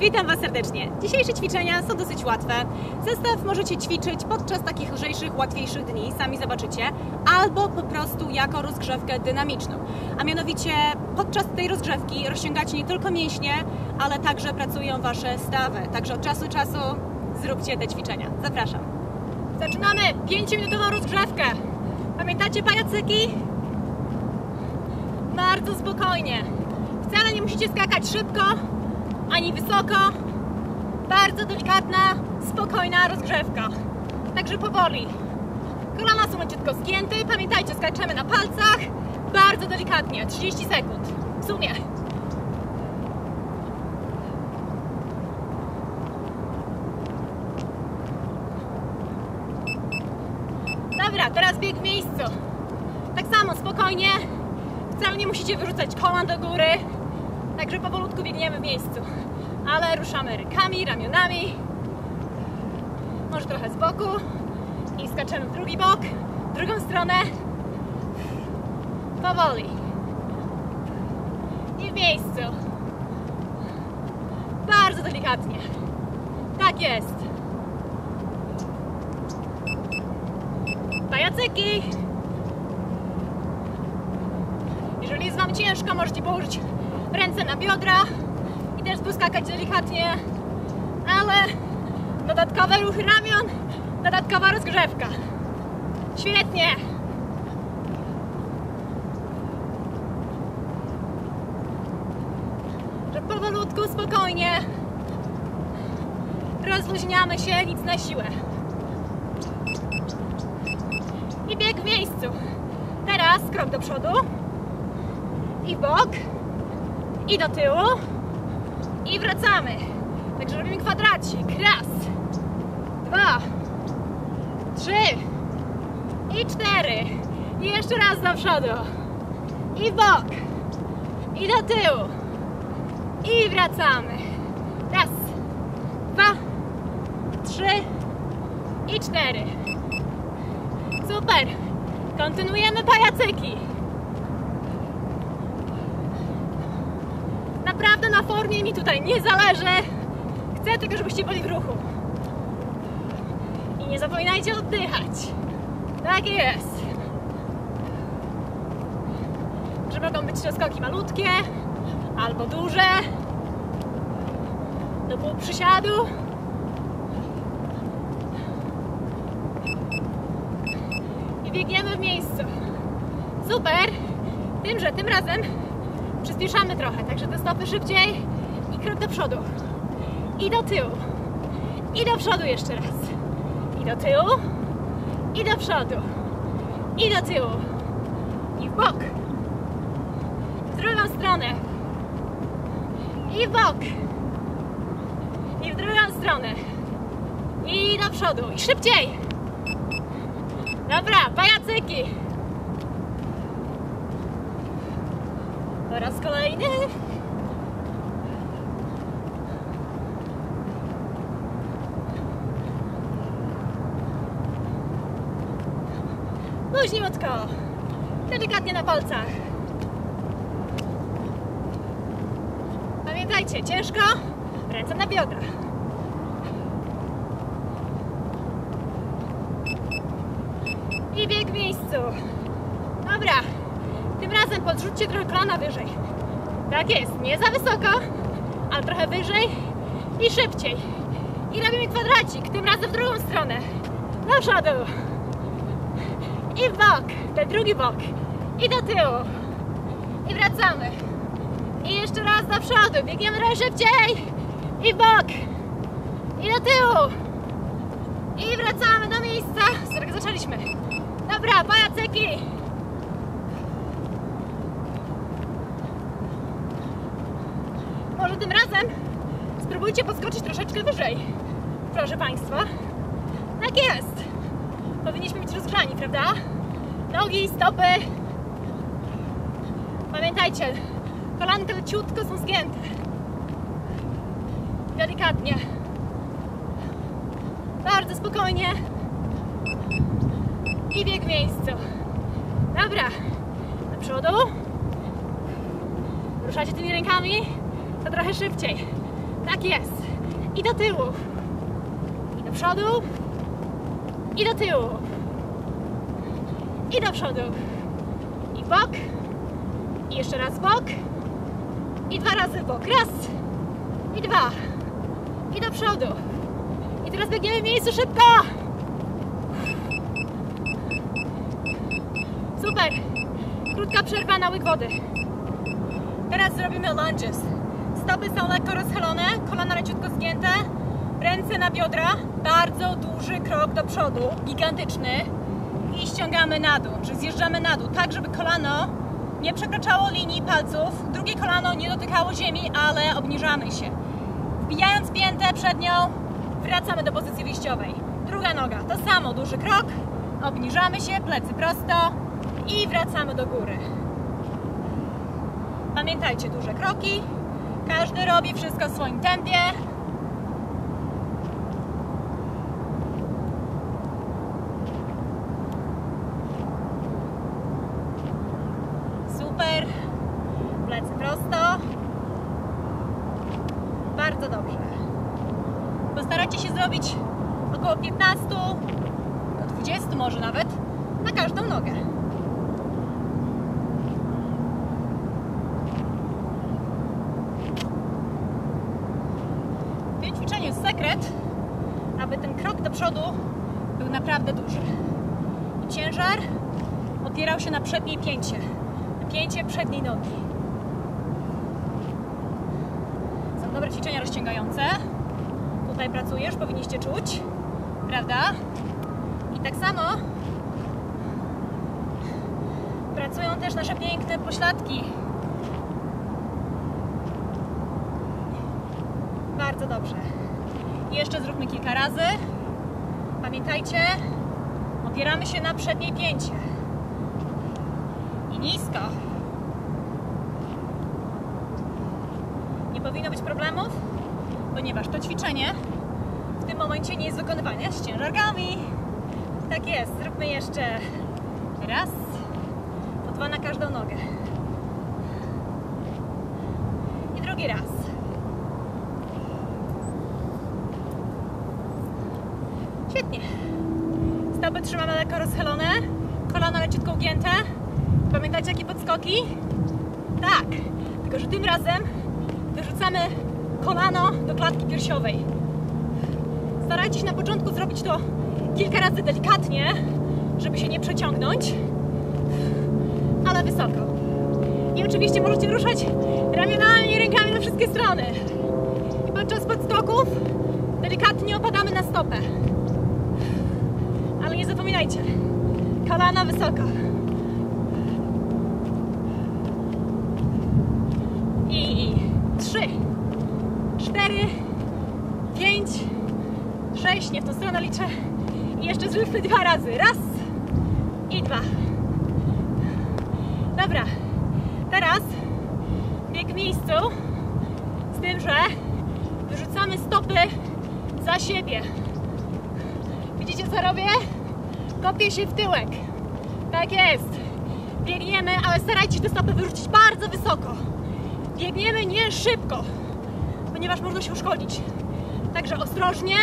Witam Was serdecznie. Dzisiejsze ćwiczenia są dosyć łatwe. Zestaw możecie ćwiczyć podczas takich lżejszych, łatwiejszych dni, sami zobaczycie, albo po prostu jako rozgrzewkę dynamiczną. A mianowicie podczas tej rozgrzewki rozciągacie nie tylko mięśnie, ale także pracują Wasze stawy. Także od czasu do czasu zróbcie te ćwiczenia. Zapraszam. Zaczynamy 5-minutową rozgrzewkę. Pamiętacie pajacyki? Bardzo spokojnie. Wcale nie musicie skakać szybko, ani wysoko. Bardzo delikatna, spokojna rozgrzewka. Także powoli. Kolana są leciutko zgięte. Pamiętajcie, skaczemy na palcach. Bardzo delikatnie, 30 sekund. W sumie. Dobra, teraz bieg w miejscu. Tak samo, spokojnie. Wcale nie musicie wyrzucać kolan do góry. Także powolutku biegniemy w miejscu. Ale ruszamy rękami, ramionami. Może trochę z boku. I skaczemy w drugi bok, w drugą stronę. Powoli. I w miejscu. Bardzo delikatnie. Tak jest. Pajacyki! Jeżeli jest Wam ciężko, możecie położyć ręce na biodra i też poskakać delikatnie, ale dodatkowe ruchy ramion, dodatkowa rozgrzewka. Świetnie! Że powolutku, spokojnie rozluźniamy się, nic na siłę. I bieg w miejscu. Teraz krok do przodu i bok i do tyłu i wracamy. Także robimy kwadracik. Raz, dwa, trzy i cztery. I jeszcze raz do przodu. I w bok. I do tyłu. I wracamy. Raz, dwa, trzy i cztery. Super. Kontynuujemy pajacyki. Naprawdę na formie mi tutaj nie zależy. Chcę tylko, żebyście byli w ruchu. I nie zapominajcie oddychać. Tak jest. Że mogą być rozskoki malutkie albo duże. Do pół przysiadu. I biegniemy w miejscu. Super. Tym, że tym razem przyspieszamy trochę, także te stopy szybciej i krok do przodu. I do tyłu. I do przodu jeszcze raz. I do tyłu. I do przodu. I do tyłu. I w bok. W drugą stronę. I w bok. I w drugą stronę. I do przodu. I szybciej. Dobra, pajacyki. Po raz kolejny. Luźniutko. Delikatnie na palcach. Pamiętajcie, ciężko. Ręce na biodra. I bieg w miejscu. Dobra. Tym razem podrzućcie trochę kolana wyżej. Tak jest, nie za wysoko, ale trochę wyżej i szybciej. I robimy kwadracik, tym razem w drugą stronę. Do przodu. I w bok, ten drugi bok. I do tyłu. I wracamy. I jeszcze raz do przodu, biegniemy trochę szybciej. I w bok. I do tyłu. I wracamy do miejsca, z którego zaczęliśmy. Dobra, pajacyki. Może tym razem spróbujcie podskoczyć troszeczkę wyżej. Proszę Państwa. Tak jest. Powinniśmy być rozgrzani, prawda? Nogi, stopy. Pamiętajcie, kolanka leciutko są zgięte. Delikatnie. Bardzo spokojnie. I bieg w miejscu. Dobra. Do przodu. Ruszacie tymi rękami, to trochę szybciej. Tak jest. I do tyłu. I do przodu. I do tyłu. I do przodu. I bok. I jeszcze raz w bok. I dwa razy w bok. Raz. I dwa. I do przodu. I teraz biegniemy w miejscu szybko. Super. Krótka przerwa na łyk wody. Teraz zrobimy lunges. Stopy są lekko rozchylone, kolana leciutko zgięte, ręce na biodra, bardzo duży krok do przodu, gigantyczny i ściągamy na dół, czy zjeżdżamy na dół, tak żeby kolano nie przekraczało linii palców, drugie kolano nie dotykało ziemi, ale obniżamy się. Wbijając piętę przednią, wracamy do pozycji wyjściowej. Druga noga, to samo, duży krok, obniżamy się, plecy prosto i wracamy do góry. Pamiętajcie, duże kroki, każdy robi wszystko w swoim tempie. Super. Plecy prosto. Bardzo dobrze. Postarajcie się zrobić około 15 do 20 może nawet na każdą nogę. W tym ćwiczeniu jest sekret, do przodu był naprawdę duży. I ciężar opierał się na przedniej pięcie, pięcie przedniej nogi. Są dobre ćwiczenia rozciągające. Tutaj pracujesz, powinniście czuć, prawda? I tak samo pracują też nasze piękne pośladki. Bardzo dobrze. Jeszcze zróbmy kilka razy. Pamiętajcie, opieramy się na przedniej pięcie. I nisko. Nie powinno być problemów, ponieważ to ćwiczenie w tym momencie nie jest wykonywane z ciężarkami. Tak jest, zróbmy jeszcze raz, po dwa na każdą nogę. I drugi raz. Świetnie. Stopy trzymamy lekko rozchylone, kolana leciutko ugięte. Pamiętacie jakie podskoki? Tak, tylko że tym razem wyrzucamy kolano do klatki piersiowej. Starajcie się na początku zrobić to kilka razy delikatnie, żeby się nie przeciągnąć, ale wysoko. I oczywiście możecie ruszać ramionami i rękami na wszystkie strony. I podczas podskoków delikatnie opadamy na stopę. Zapominajcie, kolana wysoko. I trzy, cztery, pięć, sześć, nie w tą stronę liczę. I jeszcze zróbmy dwa razy. Raz i dwa. Dobra, teraz bieg w miejscu, z tym, że wyrzucamy stopy za siebie. Widzicie co robię? Kopię się w tyłek. Tak jest. Biegniemy, ale starajcie się te stopy wyrzucić bardzo wysoko. Biegniemy nie szybko, ponieważ można się uszkodzić. Także ostrożnie,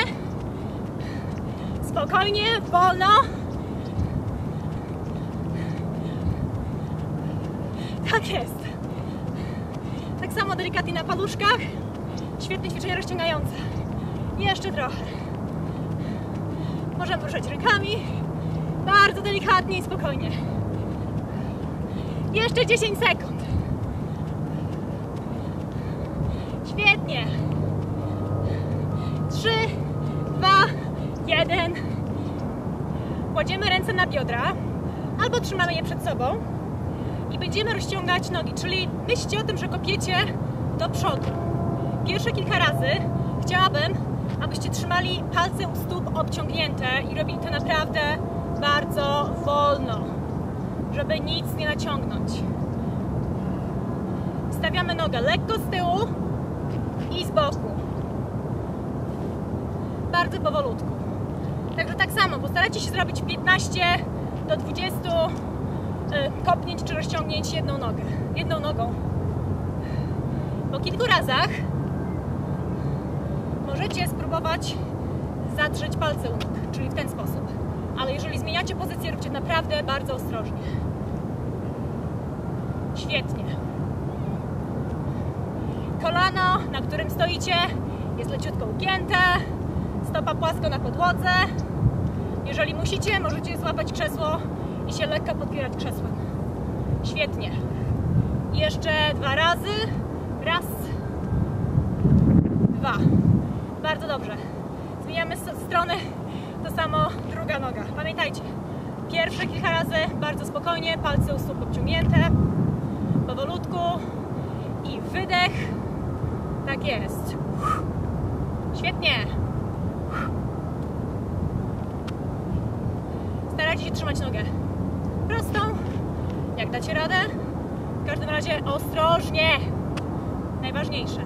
spokojnie, wolno. Tak jest. Tak samo delikatnie na paluszkach. Świetne ćwiczenie rozciągające. Jeszcze trochę. Możemy ruszać rękami. Bardzo delikatnie i spokojnie. Jeszcze 10 sekund. Świetnie. 3, 2, 1. Kładziemy ręce na biodra albo trzymamy je przed sobą i będziemy rozciągać nogi, czyli myślcie o tym, że kopiecie do przodu. Pierwsze kilka razy chciałabym, abyście trzymali palce u stóp obciągnięte i robili to naprawdę bardzo wolno, żeby nic nie naciągnąć. Stawiamy nogę lekko z tyłu i z boku. Bardzo powolutku. Także tak samo, postarajcie się zrobić 15 do 20 y, kopnięć czy rozciągnięć jedną nogę, jedną nogą. Po kilku razach możecie spróbować zadrzeć palce u nóg, czyli w ten sposób. Ale jeżeli zmieniacie pozycję, róbcie naprawdę bardzo ostrożnie. Świetnie. Kolano, na którym stoicie, jest leciutko ugięte, stopa płasko na podłodze. Jeżeli musicie, możecie złapać krzesło i się lekko podpierać krzesłem. Świetnie. Jeszcze dwa razy. Raz. Dwa. Bardzo dobrze. Zmieniamy s- strony. To samo druga noga. Pamiętajcie. Pierwsze kilka razy bardzo spokojnie, palce u stóp obciągnięte. Powolutku. I wydech. Tak jest. Świetnie. Starajcie się trzymać nogę prostą, jak dacie radę. W każdym razie ostrożnie. Najważniejsze.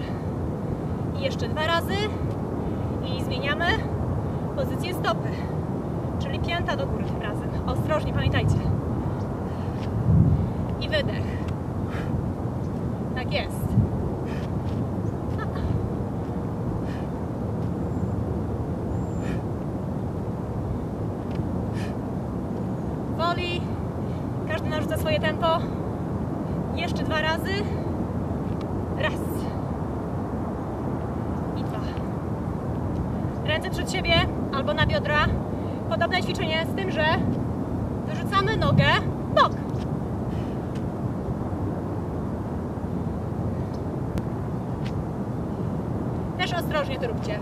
I jeszcze dwa razy. I zmieniamy pozycję stopy. Czyli pięta do góry tym razem. Ostrożnie, pamiętajcie. I wydech. Tak jest. Woli. Każdy narzuca swoje tempo. Jeszcze dwa razy. Raz. I dwa. Ręce przed siebie albo na biodra. Podobne ćwiczenie z tym, że wyrzucamy nogę w bok. Też ostrożnie to róbcie.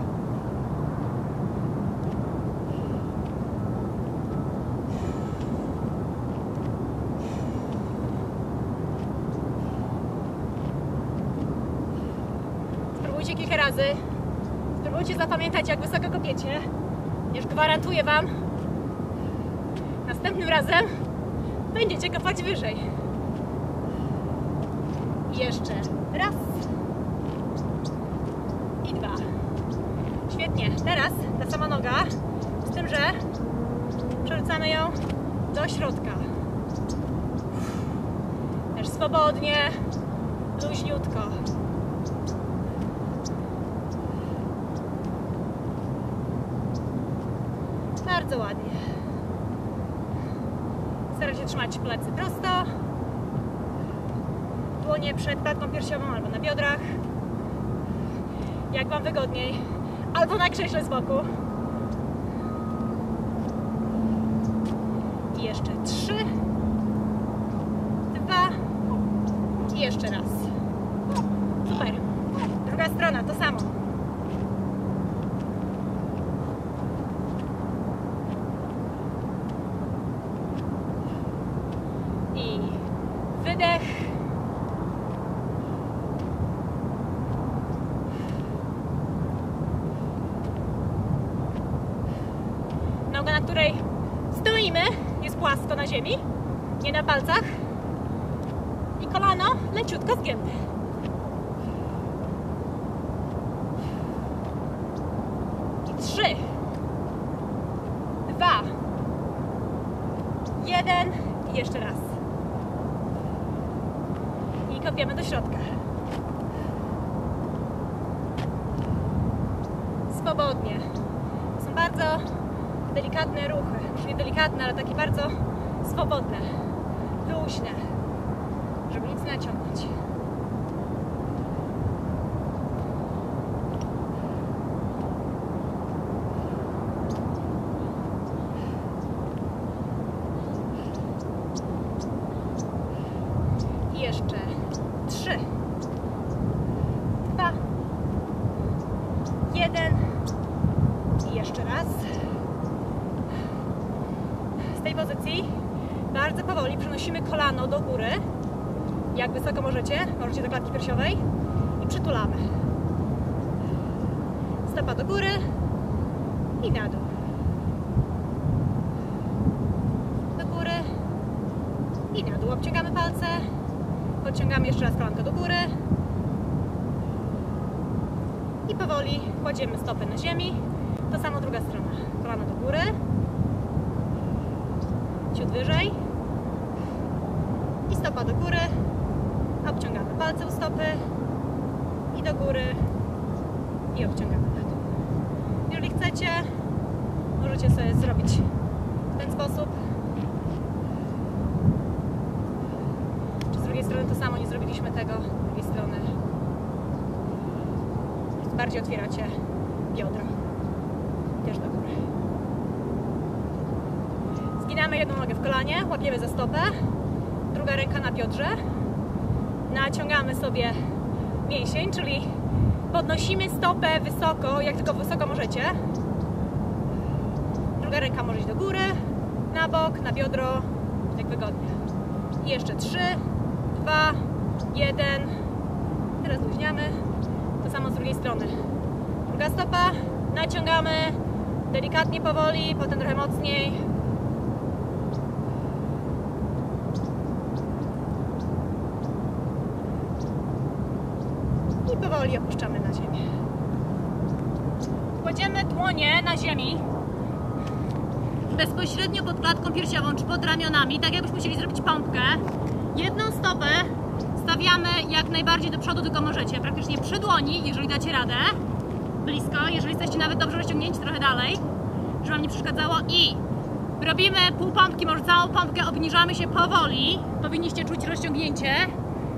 Spróbujcie kilka razy. Spróbujcie zapamiętać, jak wysoko kopiecie. Już gwarantuję Wam, następnym razem będziecie kopać wyżej. Jeszcze raz. I dwa. Świetnie. Teraz ta sama noga, z tym, że przerzucamy ją do środka. Też swobodnie, luźniutko. Bardzo ładnie. Staraj się trzymać plecy prosto. Dłonie przed klatką piersiową albo na biodrach. Jak Wam wygodniej. Albo na krześle z boku. I jeszcze trzy. Dwa. I jeszcze raz. Super. Druga strona, to samo. I wydech. Noga, na której stoimy, jest płasko na ziemi, nie na palcach. I kolano leciutko zgięte. I trzy, dwa, jeden i jeszcze raz. I kopiemy do środka. Swobodnie. To są bardzo delikatne ruchy. Nie delikatne, ale takie bardzo swobodne, luźne, żeby nic naciągnąć. I jeszcze trzy, dwa, jeden i jeszcze raz. Z tej pozycji bardzo powoli przenosimy kolano do góry, jak wysoko możecie, możecie do klatki piersiowej i przytulamy. Stopa do góry i na dół. Do góry i na dół. Obciągamy palce, podciągamy jeszcze raz kolanko do góry i powoli kładziemy stopy na ziemi. To samo druga strona. Kolano do góry, ciut wyżej i stopa do góry. Obciągamy palce u stopy i do góry i obciągamy na dół. Jeżeli chcecie, możecie sobie zrobić w ten sposób. Czy z drugiej strony to samo, nie zrobiliśmy tego. Z drugiej strony bardziej otwieracie biodra. Też do góry. Zginamy jedną nogę w kolanie, łapiemy za stopę, druga ręka na biodrze. Naciągamy sobie mięsień, czyli podnosimy stopę wysoko, jak tylko wysoko możecie. Druga ręka może iść do góry, na bok, na biodro, jak wygodnie. I jeszcze trzy, dwa, jeden. Teraz luźniamy. To samo z drugiej strony. Druga stopa, naciągamy delikatnie, powoli, potem trochę mocniej. I powoli opuszczamy na ziemię. Kładziemy dłonie na ziemi. Bezpośrednio pod klatką piersiową czy pod ramionami, tak jakbyśmy chcieli zrobić pompkę. Jedną stopę stawiamy jak najbardziej do przodu, tylko możecie, praktycznie przy dłoni, jeżeli dacie radę, blisko, jeżeli jesteście nawet dobrze rozciągnięci, trochę dalej, żeby Wam nie przeszkadzało. I robimy pół pompki, może całą pompkę, obniżamy się powoli, powinniście czuć rozciągnięcie,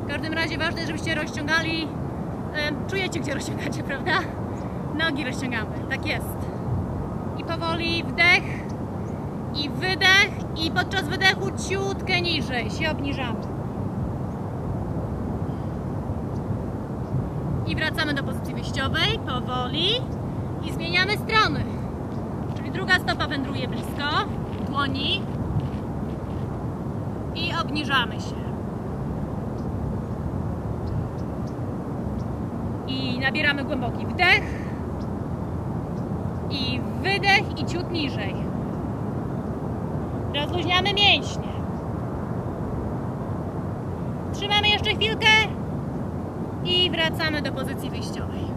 w każdym razie ważne żebyście rozciągali, czujecie gdzie rozciągacie, prawda? Nogi rozciągamy, tak jest. I powoli wdech, i wydech i podczas wydechu ciutkę niżej się obniżamy. I wracamy do pozycji wyjściowej powoli i zmieniamy strony. Czyli druga stopa wędruje blisko dłoni i obniżamy się. I nabieramy głęboki wdech i wydech i ciut niżej. Rozluźniamy mięśnie. Trzymamy jeszcze chwilkę i wracamy do pozycji wyjściowej.